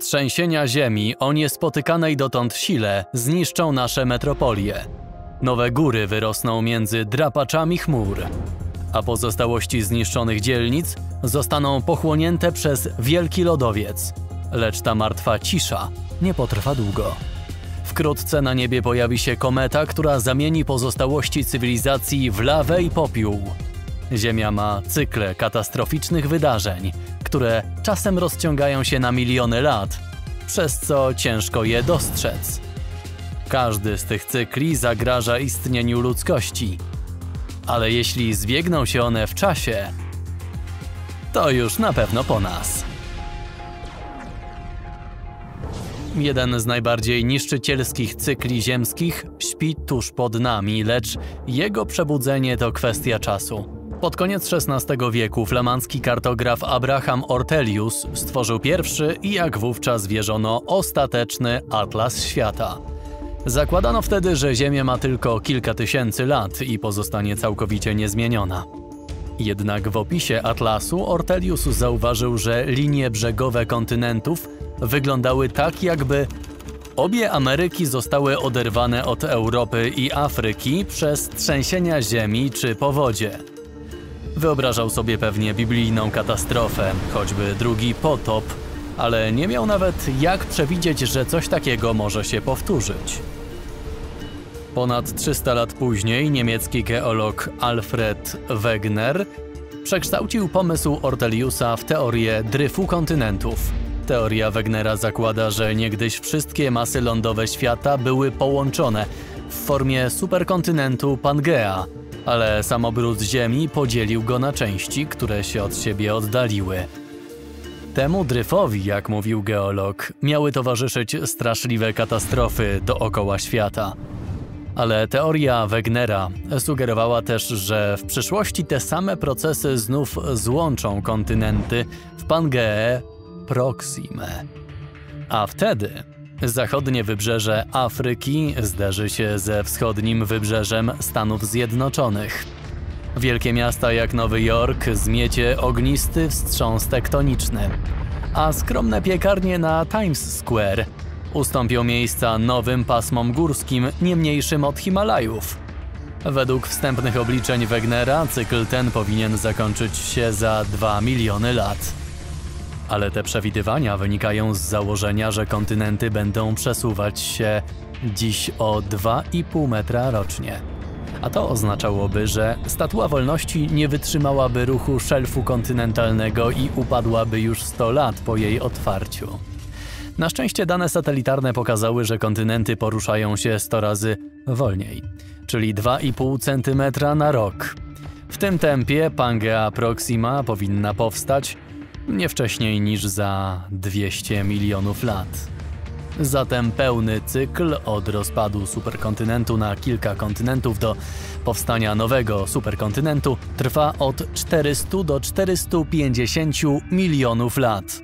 Trzęsienia ziemi o niespotykanej dotąd sile zniszczą nasze metropolie. Nowe góry wyrosną między drapaczami chmur, a pozostałości zniszczonych dzielnic zostaną pochłonięte przez wielki lodowiec. Lecz ta martwa cisza nie potrwa długo. Wkrótce na niebie pojawi się kometa, która zamieni pozostałości cywilizacji w lawę i popiół. Ziemia ma cykle katastroficznych wydarzeń, które czasem rozciągają się na miliony lat, przez co ciężko je dostrzec. Każdy z tych cykli zagraża istnieniu ludzkości. Ale jeśli zbiegną się one w czasie, to już na pewno po nas. Jeden z najbardziej niszczycielskich cykli ziemskich śpi tuż pod nami, lecz jego przebudzenie to kwestia czasu. Pod koniec XVI wieku flamandzki kartograf Abraham Ortelius stworzył pierwszy i jak wówczas wierzono ostateczny atlas świata. Zakładano wtedy, że Ziemia ma tylko kilka tysięcy lat i pozostanie całkowicie niezmieniona. Jednak w opisie atlasu Ortelius zauważył, że linie brzegowe kontynentów wyglądały tak, jakby obie Ameryki zostały oderwane od Europy i Afryki przez trzęsienia ziemi czy powodzie. Wyobrażał sobie pewnie biblijną katastrofę, choćby drugi potop, ale nie miał nawet jak przewidzieć, że coś takiego może się powtórzyć. Ponad 300 lat później niemiecki geolog Alfred Wegener przekształcił pomysł Orteliusa w teorię dryfu kontynentów. Teoria Wegnera zakłada, że niegdyś wszystkie masy lądowe świata były połączone w formie superkontynentu Pangea, ale samobród Ziemi podzielił go na części, które się od siebie oddaliły. Temu dryfowi, jak mówił geolog, miały towarzyszyć straszliwe katastrofy dookoła świata. Ale teoria Wegnera sugerowała też, że w przyszłości te same procesy znów złączą kontynenty w Pangeę Proxime. A wtedy zachodnie wybrzeże Afryki zderzy się ze wschodnim wybrzeżem Stanów Zjednoczonych. Wielkie miasta jak Nowy Jork zmiecie ognisty wstrząs tektoniczny, a skromne piekarnie na Times Square ustąpią miejsca nowym pasmom górskim nie mniejszym od Himalajów. Według wstępnych obliczeń Wegnera cykl ten powinien zakończyć się za 2 miliony lat. Ale te przewidywania wynikają z założenia, że kontynenty będą przesuwać się dziś o 2,5 metra rocznie. A to oznaczałoby, że Statua Wolności nie wytrzymałaby ruchu szelfu kontynentalnego i upadłaby już 100 lat po jej otwarciu. Na szczęście dane satelitarne pokazały, że kontynenty poruszają się 100 razy wolniej, czyli 2,5 cm na rok. W tym tempie Pangea Proxima powinna powstać nie wcześniej niż za 200 milionów lat. Zatem pełny cykl od rozpadu superkontynentu na kilka kontynentów do powstania nowego superkontynentu trwa od 400 do 450 milionów lat.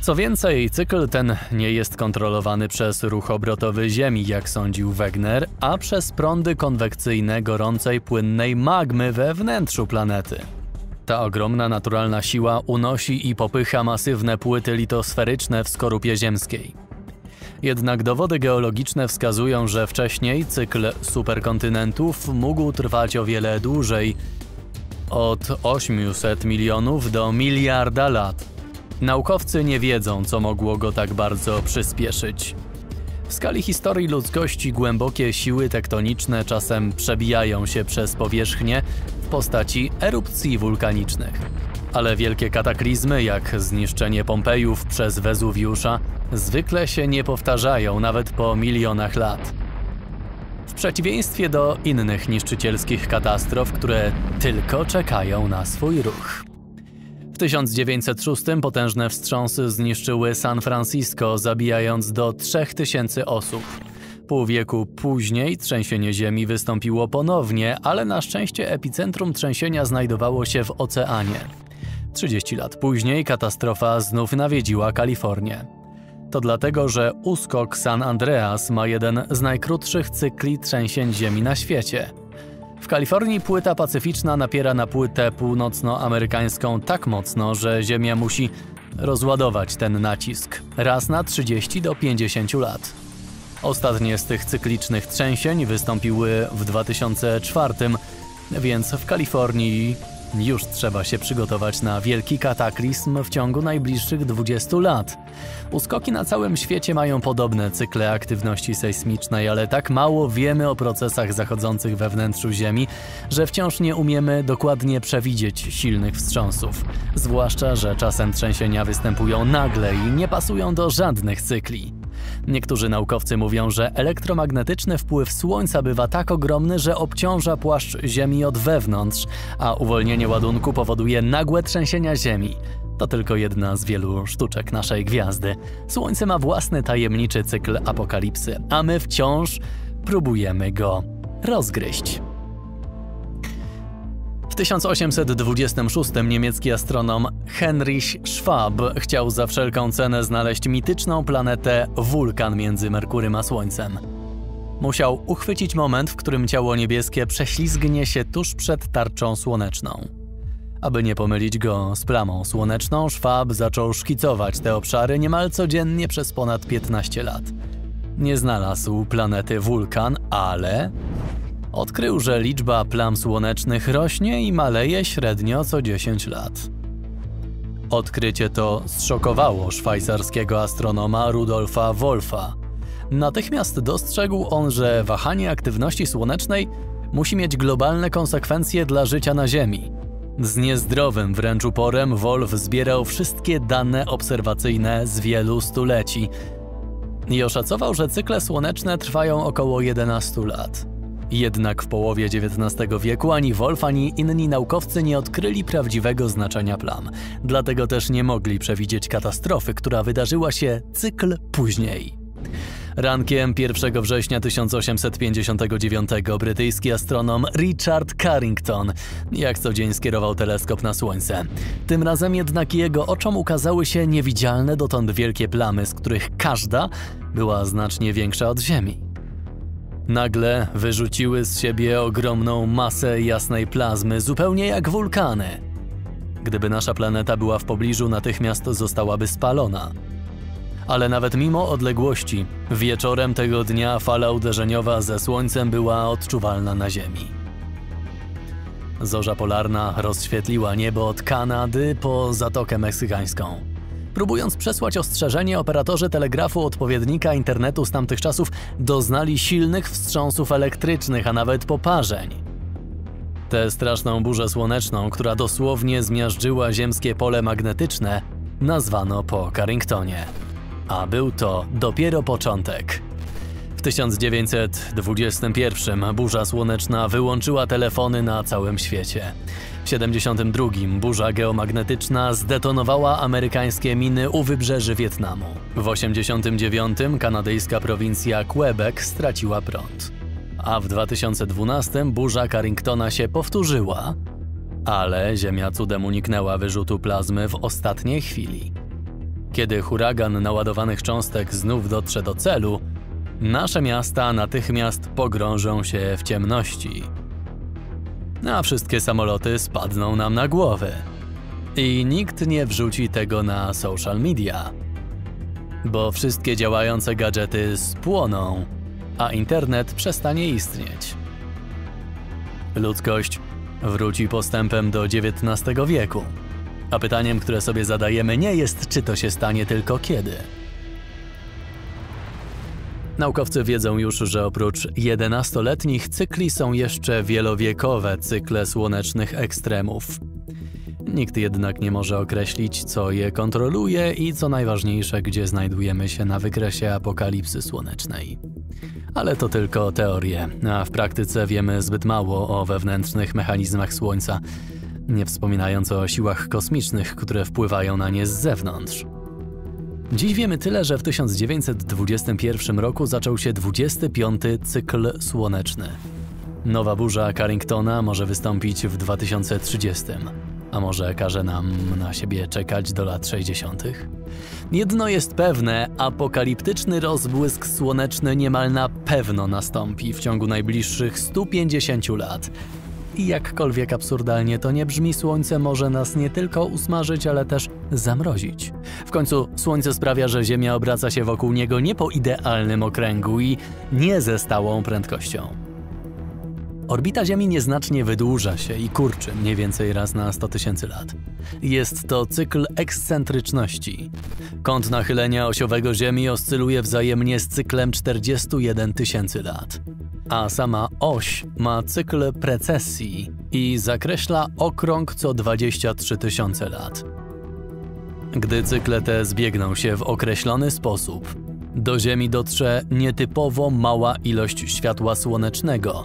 Co więcej, cykl ten nie jest kontrolowany przez ruch obrotowy Ziemi, jak sądził Wegener, a przez prądy konwekcyjne gorącej płynnej magmy we wnętrzu planety. Ta ogromna naturalna siła unosi i popycha masywne płyty litosferyczne w skorupie ziemskiej. Jednak dowody geologiczne wskazują, że wcześniej cykl superkontynentów mógł trwać o wiele dłużej od 800 milionów do miliarda lat. Naukowcy nie wiedzą, co mogło go tak bardzo przyspieszyć. W skali historii ludzkości głębokie siły tektoniczne czasem przebijają się przez powierzchnię w postaci erupcji wulkanicznych. Ale wielkie kataklizmy, jak zniszczenie Pompejów przez Wezuwiusza, zwykle się nie powtarzają nawet po milionach lat. W przeciwieństwie do innych niszczycielskich katastrof, które tylko czekają na swój ruch. W 1906 potężne wstrząsy zniszczyły San Francisco, zabijając do 3000 osób. Pół wieku później trzęsienie ziemi wystąpiło ponownie, ale na szczęście epicentrum trzęsienia znajdowało się w oceanie. 30 lat później katastrofa znów nawiedziła Kalifornię. To dlatego, że uskok San Andreas ma jeden z najkrótszych cykli trzęsień ziemi na świecie. W Kalifornii płyta pacyficzna napiera na płytę północnoamerykańską tak mocno, że Ziemia musi rozładować ten nacisk raz na 30 do 50 lat. Ostatnie z tych cyklicznych trzęsień wystąpiły w 2004, więc w Kalifornii już trzeba się przygotować na wielki kataklizm w ciągu najbliższych 20 lat. Uskoki na całym świecie mają podobne cykle aktywności sejsmicznej, ale tak mało wiemy o procesach zachodzących we wnętrzu Ziemi, że wciąż nie umiemy dokładnie przewidzieć silnych wstrząsów. Zwłaszcza, że czasem trzęsienia występują nagle i nie pasują do żadnych cykli. Niektórzy naukowcy mówią, że elektromagnetyczny wpływ Słońca bywa tak ogromny, że obciąża płaszcz Ziemi od wewnątrz, a uwolnienie ładunku powoduje nagłe trzęsienia Ziemi. To tylko jedna z wielu sztuczek naszej gwiazdy. Słońce ma własny tajemniczy cykl apokalipsy, a my wciąż próbujemy go rozgryźć. W 1826 niemiecki astronom Heinrich Schwab chciał za wszelką cenę znaleźć mityczną planetę wulkan między Merkurym a Słońcem. Musiał uchwycić moment, w którym ciało niebieskie prześlizgnie się tuż przed tarczą słoneczną. Aby nie pomylić go z plamą słoneczną, Schwab zaczął szkicować te obszary niemal codziennie przez ponad 15 lat. Nie znalazł planety wulkan, ale odkrył, że liczba plam słonecznych rośnie i maleje średnio co 10 lat. Odkrycie to zszokowało szwajcarskiego astronoma Rudolfa Wolfa. Natychmiast dostrzegł on, że wahanie aktywności słonecznej musi mieć globalne konsekwencje dla życia na Ziemi. Z niezdrowym wręcz uporem Wolf zbierał wszystkie dane obserwacyjne z wielu stuleci i oszacował, że cykle słoneczne trwają około 11 lat. Jednak w połowie XIX wieku ani Wolf, ani inni naukowcy nie odkryli prawdziwego znaczenia plam. Dlatego też nie mogli przewidzieć katastrofy, która wydarzyła się cykl później. Rankiem 1 września 1859 brytyjski astronom Richard Carrington jak co dzień skierował teleskop na Słońce. Tym razem jednak jego oczom ukazały się niewidzialne dotąd wielkie plamy, z których każda była znacznie większa od Ziemi. Nagle wyrzuciły z siebie ogromną masę jasnej plazmy, zupełnie jak wulkany. Gdyby nasza planeta była w pobliżu, natychmiast zostałaby spalona. Ale nawet mimo odległości, wieczorem tego dnia fala uderzeniowa ze Słońcem była odczuwalna na Ziemi. Zorza polarna rozświetliła niebo od Kanady po Zatokę Meksykańską. Próbując przesłać ostrzeżenie, operatorzy telegrafu odpowiednika internetu z tamtych czasów doznali silnych wstrząsów elektrycznych, a nawet poparzeń. Tę straszną burzę słoneczną, która dosłownie zmiażdżyła ziemskie pole magnetyczne, nazwano po Carringtonie. A był to dopiero początek. W 1921 burza słoneczna wyłączyła telefony na całym świecie. W 72 burza geomagnetyczna zdetonowała amerykańskie miny u wybrzeży Wietnamu. W 89 kanadyjska prowincja Quebec straciła prąd. A w 2012 burza Carringtona się powtórzyła, ale Ziemia cudem uniknęła wyrzutu plazmy w ostatniej chwili. Kiedy huragan naładowanych cząstek znów dotrze do celu, nasze miasta natychmiast pogrążą się w ciemności a wszystkie samoloty spadną nam na głowę. I nikt nie wrzuci tego na social media. Bo wszystkie działające gadżety spłoną, a internet przestanie istnieć. Ludzkość wróci postępem do XIX wieku. A pytaniem, które sobie zadajemy, nie jest, czy to się stanie, tylko kiedy. Naukowcy wiedzą już, że oprócz 11-letnich cykli są jeszcze wielowiekowe cykle słonecznych ekstremów. Nikt jednak nie może określić, co je kontroluje i co najważniejsze, gdzie znajdujemy się na wykresie apokalipsy słonecznej. Ale to tylko teorie, a w praktyce wiemy zbyt mało o wewnętrznych mechanizmach Słońca, nie wspominając o siłach kosmicznych, które wpływają na nie z zewnątrz. Dziś wiemy tyle, że w 1921 roku zaczął się 25. cykl słoneczny. Nowa burza Carringtona może wystąpić w 2030, a może każe nam na siebie czekać do lat 60. Jedno jest pewne, apokaliptyczny rozbłysk słoneczny niemal na pewno nastąpi w ciągu najbliższych 150 lat. I jakkolwiek absurdalnie to nie brzmi, słońce może nas nie tylko usmażyć, ale też zamrozić. W końcu słońce sprawia, że Ziemia obraca się wokół niego nie po idealnym okręgu i nie ze stałą prędkością. Orbita Ziemi nieznacznie wydłuża się i kurczy mniej więcej raz na 100 tysięcy lat. Jest to cykl ekscentryczności. Kąt nachylenia osiowego Ziemi oscyluje wzajemnie z cyklem 41 tysięcy lat. A sama oś ma cykl precesji i zakreśla okrąg co 23 tysiące lat. Gdy cykle te zbiegną się w określony sposób, do Ziemi dotrze nietypowo mała ilość światła słonecznego,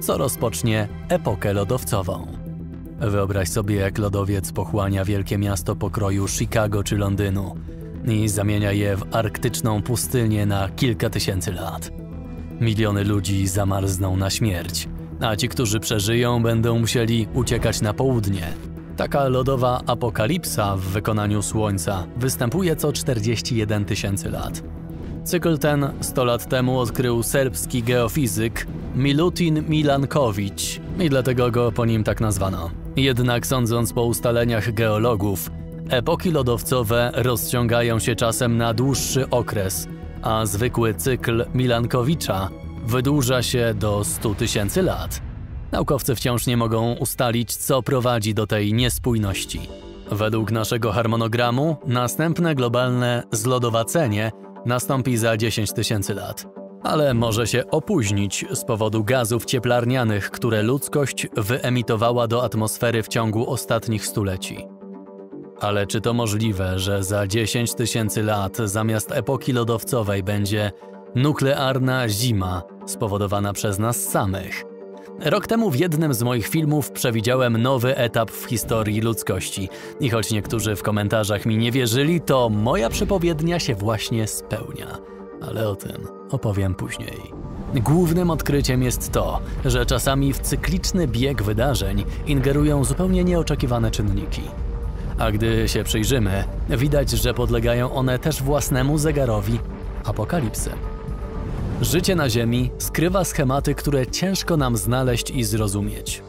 co rozpocznie epokę lodowcową. Wyobraź sobie, jak lodowiec pochłania wielkie miasto pokroju Chicago czy Londynu i zamienia je w arktyczną pustynię na kilka tysięcy lat. Miliony ludzi zamarzną na śmierć, a ci, którzy przeżyją, będą musieli uciekać na południe. Taka lodowa apokalipsa w wykonaniu Słońca występuje co 41 tysięcy lat. Cykl ten 100 lat temu odkrył serbski geofizyk Milutin Milankowicz i dlatego go po nim tak nazwano. Jednak sądząc po ustaleniach geologów, epoki lodowcowe rozciągają się czasem na dłuższy okres, a zwykły cykl Milankowicza wydłuża się do 100 tysięcy lat. Naukowcy wciąż nie mogą ustalić, co prowadzi do tej niespójności. Według naszego harmonogramu następne globalne zlodowacenie nastąpi za 10 tysięcy lat. Ale może się opóźnić z powodu gazów cieplarnianych, które ludzkość wyemitowała do atmosfery w ciągu ostatnich stuleci. Ale czy to możliwe, że za 10 tysięcy lat zamiast epoki lodowcowej będzie nuklearna zima spowodowana przez nas samych? Rok temu w jednym z moich filmów przewidziałem nowy etap w historii ludzkości. I choć niektórzy w komentarzach mi nie wierzyli, to moja przepowiednia się właśnie spełnia. Ale o tym opowiem później. Głównym odkryciem jest to, że czasami w cykliczny bieg wydarzeń ingerują zupełnie nieoczekiwane czynniki. A gdy się przyjrzymy, widać, że podlegają one też własnemu zegarowi apokalipsy. Życie na Ziemi skrywa schematy, które ciężko nam znaleźć i zrozumieć.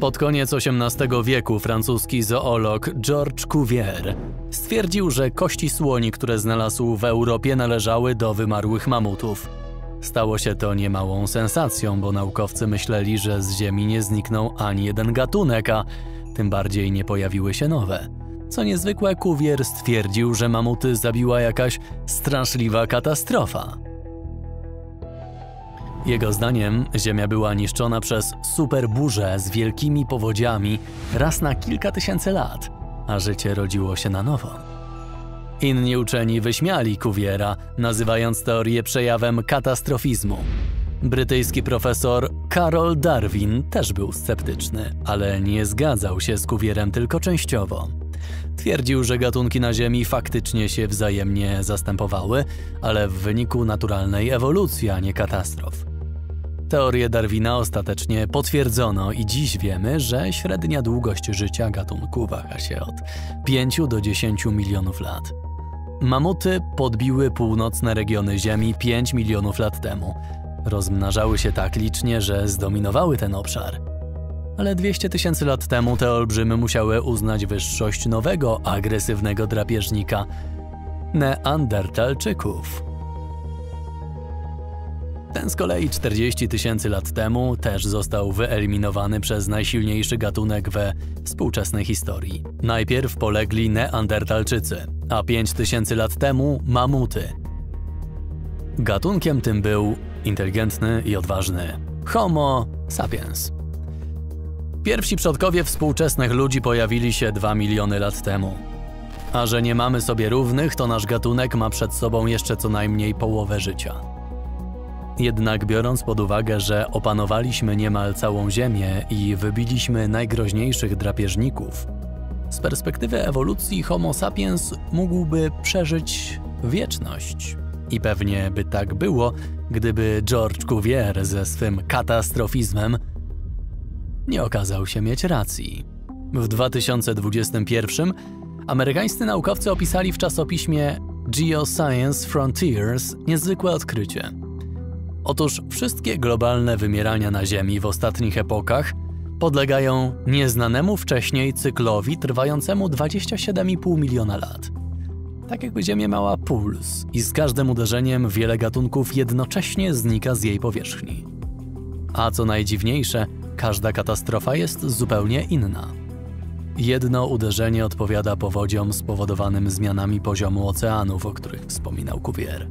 Pod koniec XVIII wieku francuski zoolog Georges Cuvier stwierdził, że kości słoni, które znalazł w Europie, należały do wymarłych mamutów. Stało się to niemałą sensacją, bo naukowcy myśleli, że z Ziemi nie zniknął ani jeden gatunek, a tym bardziej nie pojawiły się nowe. Co niezwykłe, Cuvier stwierdził, że mamuty zabiła jakaś straszliwa katastrofa. Jego zdaniem Ziemia była niszczona przez superburzę z wielkimi powodziami raz na kilka tysięcy lat, a życie rodziło się na nowo. Inni uczeni wyśmiali Cuviera, nazywając teorię przejawem katastrofizmu. Brytyjski profesor Carol Darwin też był sceptyczny, ale nie zgadzał się z Cuvierem tylko częściowo. Twierdził, że gatunki na Ziemi faktycznie się wzajemnie zastępowały, ale w wyniku naturalnej ewolucji, a nie katastrof. Teorię Darwina ostatecznie potwierdzono i dziś wiemy, że średnia długość życia gatunku waha się od 5 do 10 milionów lat. Mamuty podbiły północne regiony Ziemi 5 milionów lat temu. Rozmnażały się tak licznie, że zdominowały ten obszar ale 200 tysięcy lat temu te olbrzymy musiały uznać wyższość nowego, agresywnego drapieżnika Neandertalczyków. Ten z kolei 40 tysięcy lat temu też został wyeliminowany przez najsilniejszy gatunek we współczesnej historii. Najpierw polegli Neandertalczycy, a 5 tysięcy lat temu mamuty. Gatunkiem tym był inteligentny i odważny Homo sapiens. Pierwsi przodkowie współczesnych ludzi pojawili się 2 miliony lat temu. A że nie mamy sobie równych, to nasz gatunek ma przed sobą jeszcze co najmniej połowę życia. Jednak biorąc pod uwagę, że opanowaliśmy niemal całą Ziemię i wybiliśmy najgroźniejszych drapieżników, z perspektywy ewolucji Homo sapiens mógłby przeżyć wieczność. I pewnie by tak było, gdyby George Cuvier ze swym katastrofizmem nie okazał się mieć racji. W 2021 amerykańscy naukowcy opisali w czasopiśmie Geoscience Frontiers niezwykłe odkrycie. Otóż wszystkie globalne wymierania na Ziemi w ostatnich epokach podlegają nieznanemu wcześniej cyklowi trwającemu 27,5 miliona lat. Tak jakby Ziemia miała puls i z każdym uderzeniem wiele gatunków jednocześnie znika z jej powierzchni. A co najdziwniejsze, każda katastrofa jest zupełnie inna. Jedno uderzenie odpowiada powodziom spowodowanym zmianami poziomu oceanów, o których wspominał Cuvier.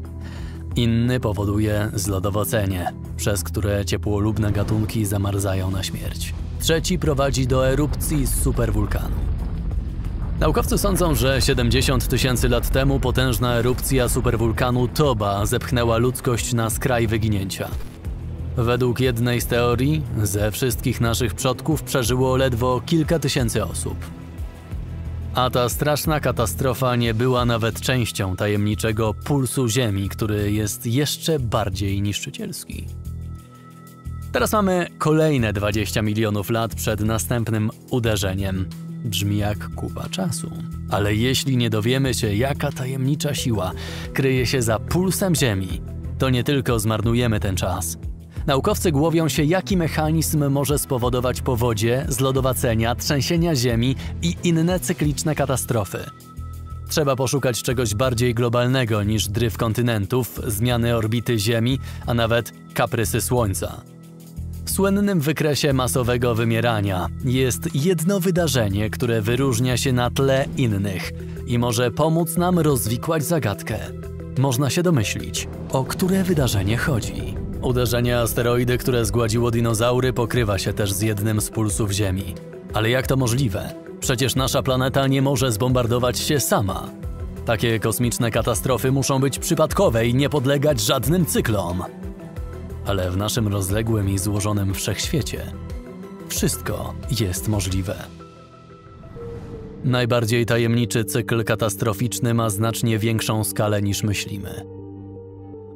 Inny powoduje zlodowocenie, przez które ciepłolubne gatunki zamarzają na śmierć. Trzeci prowadzi do erupcji superwulkanu. Naukowcy sądzą, że 70 tysięcy lat temu potężna erupcja superwulkanu Toba zepchnęła ludzkość na skraj wyginięcia. Według jednej z teorii, ze wszystkich naszych przodków przeżyło ledwo kilka tysięcy osób. A ta straszna katastrofa nie była nawet częścią tajemniczego pulsu Ziemi, który jest jeszcze bardziej niszczycielski. Teraz mamy kolejne 20 milionów lat przed następnym uderzeniem. Brzmi jak kupa czasu. Ale jeśli nie dowiemy się, jaka tajemnicza siła kryje się za pulsem Ziemi, to nie tylko zmarnujemy ten czas. Naukowcy głowią się, jaki mechanizm może spowodować powodzie, zlodowacenia, trzęsienia Ziemi i inne cykliczne katastrofy. Trzeba poszukać czegoś bardziej globalnego niż dryf kontynentów, zmiany orbity Ziemi, a nawet kaprysy Słońca. W słynnym wykresie masowego wymierania jest jedno wydarzenie, które wyróżnia się na tle innych i może pomóc nam rozwikłać zagadkę. Można się domyślić, o które wydarzenie chodzi. Uderzenie asteroidy, które zgładziło dinozaury, pokrywa się też z jednym z pulsów Ziemi. Ale jak to możliwe? Przecież nasza planeta nie może zbombardować się sama. Takie kosmiczne katastrofy muszą być przypadkowe i nie podlegać żadnym cyklom ale w naszym rozległym i złożonym wszechświecie wszystko jest możliwe. Najbardziej tajemniczy cykl katastroficzny ma znacznie większą skalę niż myślimy.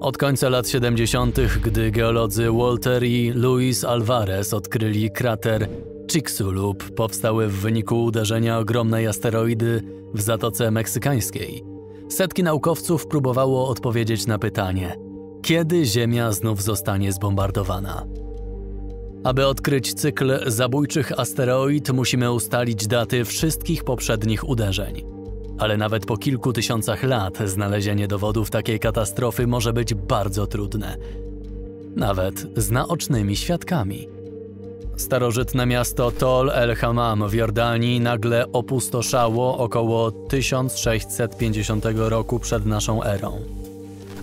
Od końca lat 70., gdy geolodzy Walter i Luis Alvarez odkryli krater Chicxulub, powstały w wyniku uderzenia ogromnej asteroidy w Zatoce Meksykańskiej, setki naukowców próbowało odpowiedzieć na pytanie – kiedy Ziemia znów zostanie zbombardowana. Aby odkryć cykl zabójczych asteroid, musimy ustalić daty wszystkich poprzednich uderzeń. Ale nawet po kilku tysiącach lat znalezienie dowodów takiej katastrofy może być bardzo trudne. Nawet z naocznymi świadkami. Starożytne miasto Tol el-Hammam w Jordanii nagle opustoszało około 1650 roku przed naszą erą.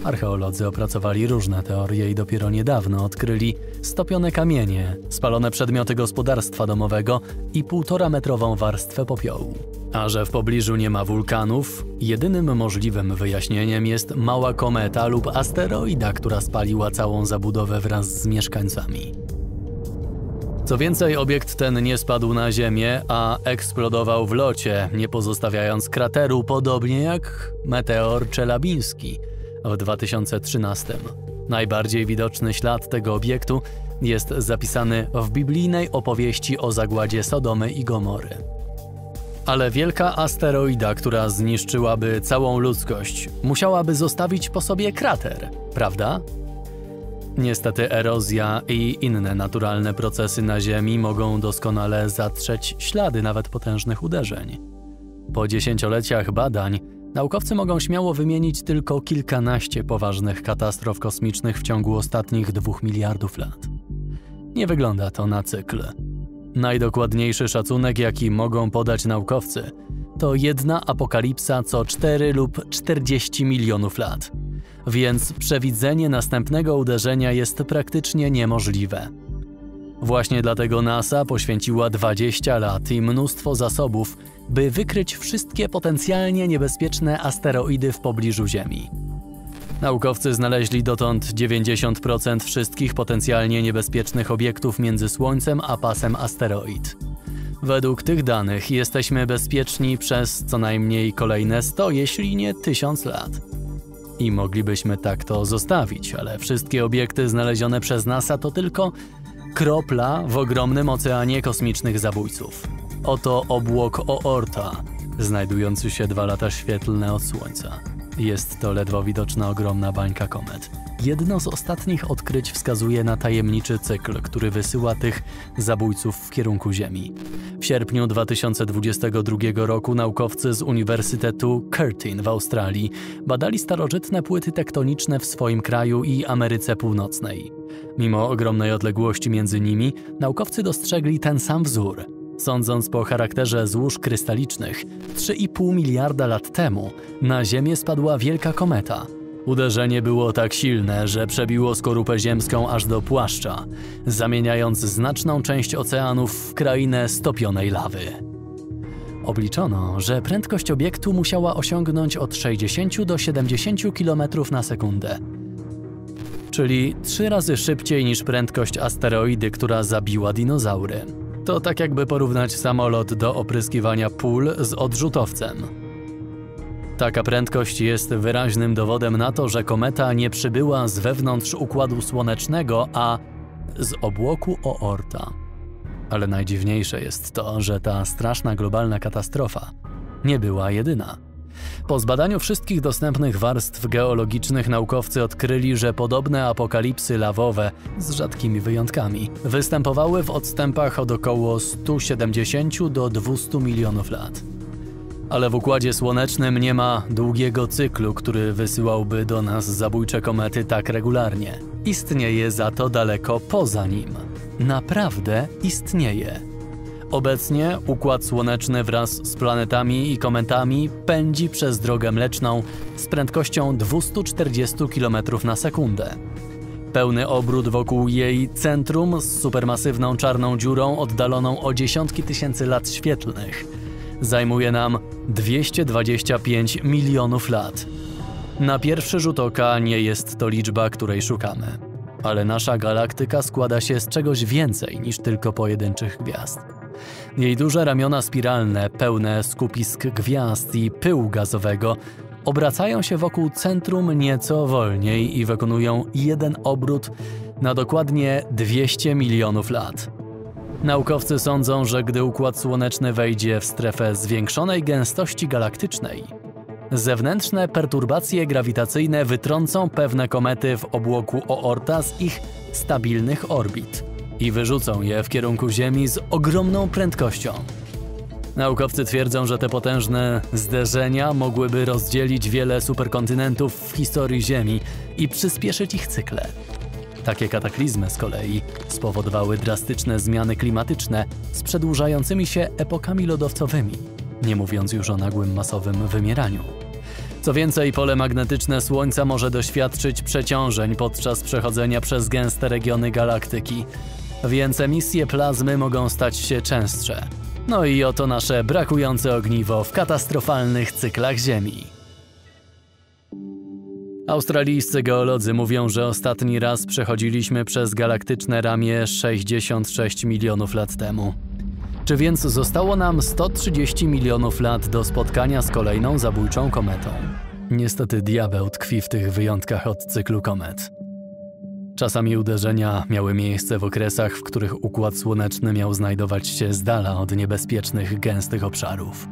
Archeolodzy opracowali różne teorie i dopiero niedawno odkryli stopione kamienie, spalone przedmioty gospodarstwa domowego i półtora metrową warstwę popiołu. A że w pobliżu nie ma wulkanów, jedynym możliwym wyjaśnieniem jest mała kometa lub asteroida, która spaliła całą zabudowę wraz z mieszkańcami. Co więcej, obiekt ten nie spadł na ziemię, a eksplodował w locie, nie pozostawiając krateru, podobnie jak meteor czelabiński – w 2013. Najbardziej widoczny ślad tego obiektu jest zapisany w biblijnej opowieści o zagładzie Sodomy i Gomory. Ale wielka asteroida, która zniszczyłaby całą ludzkość, musiałaby zostawić po sobie krater, prawda? Niestety erozja i inne naturalne procesy na Ziemi mogą doskonale zatrzeć ślady nawet potężnych uderzeń. Po dziesięcioleciach badań Naukowcy mogą śmiało wymienić tylko kilkanaście poważnych katastrof kosmicznych w ciągu ostatnich dwóch miliardów lat. Nie wygląda to na cykl. Najdokładniejszy szacunek, jaki mogą podać naukowcy, to jedna apokalipsa co 4 lub 40 milionów lat. Więc przewidzenie następnego uderzenia jest praktycznie niemożliwe. Właśnie dlatego NASA poświęciła 20 lat i mnóstwo zasobów, by wykryć wszystkie potencjalnie niebezpieczne asteroidy w pobliżu Ziemi. Naukowcy znaleźli dotąd 90% wszystkich potencjalnie niebezpiecznych obiektów między Słońcem a pasem asteroid. Według tych danych jesteśmy bezpieczni przez co najmniej kolejne 100, jeśli nie 1000 lat. I moglibyśmy tak to zostawić, ale wszystkie obiekty znalezione przez NASA to tylko kropla w ogromnym oceanie kosmicznych zabójców. Oto obłok Oorta, znajdujący się dwa lata świetlne od Słońca. Jest to ledwo widoczna ogromna bańka komet. Jedno z ostatnich odkryć wskazuje na tajemniczy cykl, który wysyła tych zabójców w kierunku Ziemi. W sierpniu 2022 roku naukowcy z Uniwersytetu Curtin w Australii badali starożytne płyty tektoniczne w swoim kraju i Ameryce Północnej. Mimo ogromnej odległości między nimi, naukowcy dostrzegli ten sam wzór. Sądząc po charakterze złóż krystalicznych, 3,5 miliarda lat temu na Ziemię spadła wielka kometa. Uderzenie było tak silne, że przebiło skorupę ziemską aż do płaszcza, zamieniając znaczną część oceanów w krainę stopionej lawy. Obliczono, że prędkość obiektu musiała osiągnąć od 60 do 70 km na sekundę, czyli trzy razy szybciej niż prędkość asteroidy, która zabiła dinozaury. To tak jakby porównać samolot do opryskiwania pól z odrzutowcem. Taka prędkość jest wyraźnym dowodem na to, że kometa nie przybyła z wewnątrz układu słonecznego, a z obłoku Oorta. Ale najdziwniejsze jest to, że ta straszna globalna katastrofa nie była jedyna. Po zbadaniu wszystkich dostępnych warstw geologicznych naukowcy odkryli, że podobne apokalipsy lawowe, z rzadkimi wyjątkami, występowały w odstępach od około 170 do 200 milionów lat. Ale w Układzie Słonecznym nie ma długiego cyklu, który wysyłałby do nas zabójcze komety tak regularnie. Istnieje za to daleko poza nim. Naprawdę istnieje. Obecnie Układ Słoneczny wraz z planetami i kometami pędzi przez drogę mleczną z prędkością 240 km na sekundę. Pełny obrót wokół jej centrum z supermasywną czarną dziurą oddaloną o dziesiątki tysięcy lat świetlnych zajmuje nam 225 milionów lat. Na pierwszy rzut oka nie jest to liczba, której szukamy, ale nasza galaktyka składa się z czegoś więcej niż tylko pojedynczych gwiazd. Jej duże ramiona spiralne, pełne skupisk gwiazd i pyłu gazowego, obracają się wokół centrum nieco wolniej i wykonują jeden obrót na dokładnie 200 milionów lat. Naukowcy sądzą, że gdy Układ Słoneczny wejdzie w strefę zwiększonej gęstości galaktycznej, zewnętrzne perturbacje grawitacyjne wytrącą pewne komety w obłoku Oorta z ich stabilnych orbit i wyrzucą je w kierunku Ziemi z ogromną prędkością. Naukowcy twierdzą, że te potężne zderzenia mogłyby rozdzielić wiele superkontynentów w historii Ziemi i przyspieszyć ich cykle. Takie kataklizmy z kolei spowodowały drastyczne zmiany klimatyczne z przedłużającymi się epokami lodowcowymi, nie mówiąc już o nagłym masowym wymieraniu. Co więcej, pole magnetyczne Słońca może doświadczyć przeciążeń podczas przechodzenia przez gęste regiony galaktyki, więc emisje plazmy mogą stać się częstsze. No i oto nasze brakujące ogniwo w katastrofalnych cyklach Ziemi. Australijscy geolodzy mówią, że ostatni raz przechodziliśmy przez galaktyczne ramię 66 milionów lat temu. Czy więc zostało nam 130 milionów lat do spotkania z kolejną zabójczą kometą? Niestety diabeł tkwi w tych wyjątkach od cyklu komet. Czasami uderzenia miały miejsce w okresach, w których układ słoneczny miał znajdować się z dala od niebezpiecznych, gęstych obszarów.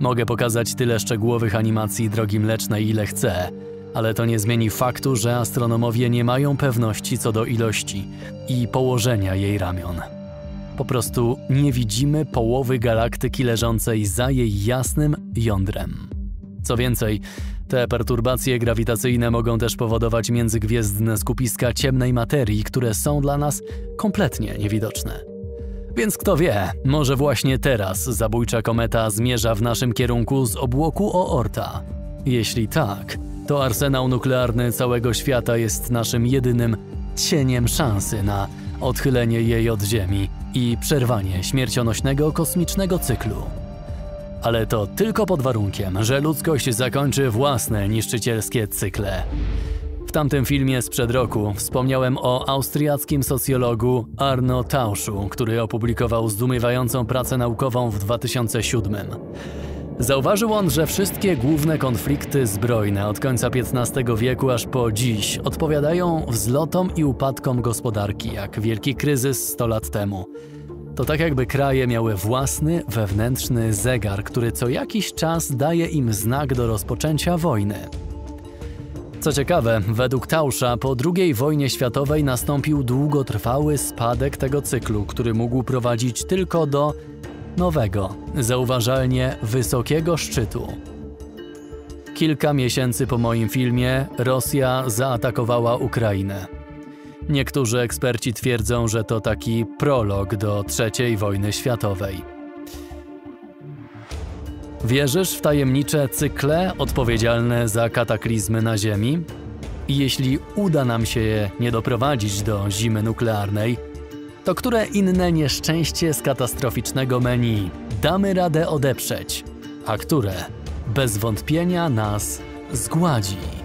Mogę pokazać tyle szczegółowych animacji drogi mlecznej, ile chcę, ale to nie zmieni faktu, że astronomowie nie mają pewności co do ilości i położenia jej ramion. Po prostu nie widzimy połowy galaktyki leżącej za jej jasnym jądrem. Co więcej, te perturbacje grawitacyjne mogą też powodować międzygwiezdne skupiska ciemnej materii, które są dla nas kompletnie niewidoczne. Więc kto wie, może właśnie teraz zabójcza kometa zmierza w naszym kierunku z obłoku Oorta. Jeśli tak, to arsenał nuklearny całego świata jest naszym jedynym cieniem szansy na odchylenie jej od Ziemi i przerwanie śmiercionośnego kosmicznego cyklu. Ale to tylko pod warunkiem, że ludzkość zakończy własne niszczycielskie cykle. W tamtym filmie sprzed roku wspomniałem o austriackim socjologu Arno Tauschu, który opublikował zdumiewającą pracę naukową w 2007. Zauważył on, że wszystkie główne konflikty zbrojne od końca XV wieku aż po dziś odpowiadają wzlotom i upadkom gospodarki, jak wielki kryzys 100 lat temu. To tak jakby kraje miały własny, wewnętrzny zegar, który co jakiś czas daje im znak do rozpoczęcia wojny. Co ciekawe, według Tausza po II wojnie światowej nastąpił długotrwały spadek tego cyklu, który mógł prowadzić tylko do nowego, zauważalnie wysokiego szczytu. Kilka miesięcy po moim filmie Rosja zaatakowała Ukrainę. Niektórzy eksperci twierdzą, że to taki prolog do III wojny światowej. Wierzysz w tajemnicze cykle odpowiedzialne za kataklizmy na Ziemi? I jeśli uda nam się je nie doprowadzić do zimy nuklearnej, to które inne nieszczęście z katastroficznego menu damy radę odeprzeć, a które bez wątpienia nas zgładzi?